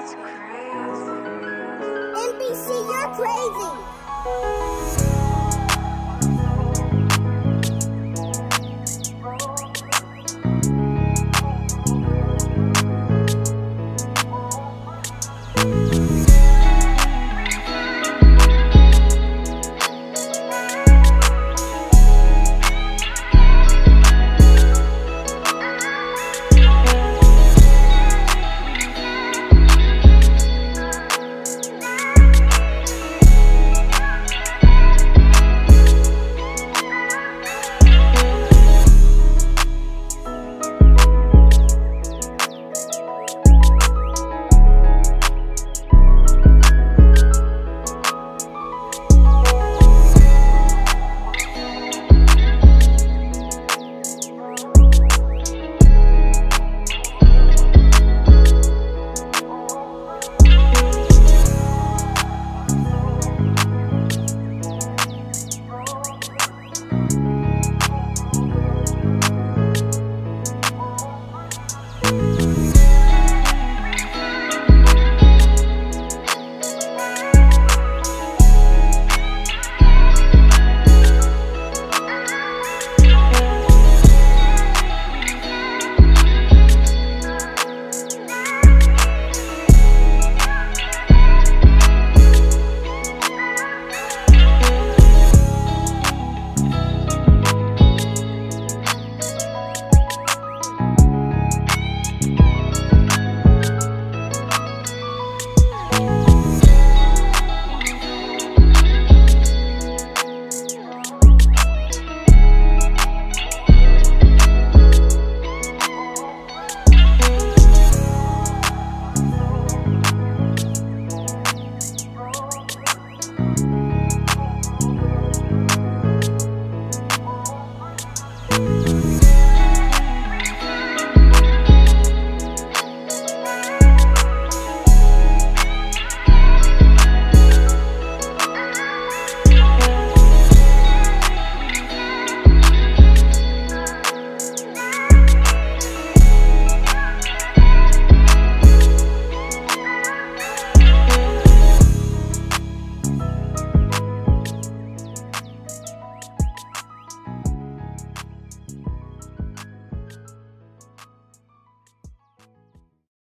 That's crazy. NBC, you're crazy.